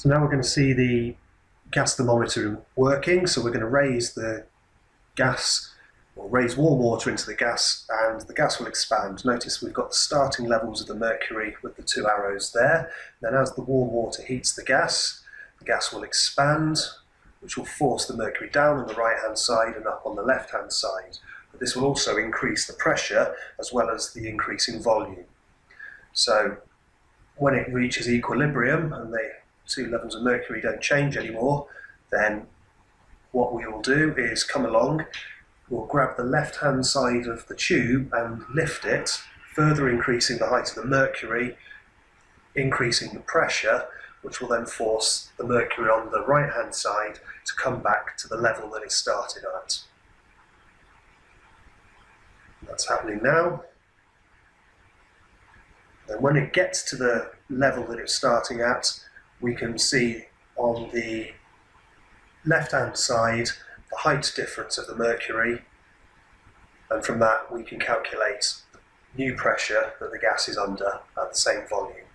So now we're going to see the gas thermometer working. So we're going to raise the gas or raise warm water into the gas and the gas will expand. Notice we've got the starting levels of the mercury with the two arrows there. Then as the warm water heats the gas, the gas will expand, which will force the mercury down on the right hand side and up on the left hand side. But this will also increase the pressure as well as the increase in volume. So when it reaches equilibrium and the two levels of mercury don't change anymore, then what we will do is come along, we'll grab the left hand side of the tube and lift it, further increasing the height of the mercury, increasing the pressure, which will then force the mercury on the right hand side to come back to the level that it started at. That's happening now. And when it gets to the level that it's starting at, we can see on the left hand side the height difference of the mercury and from that we can calculate new pressure that the gas is under at the same volume.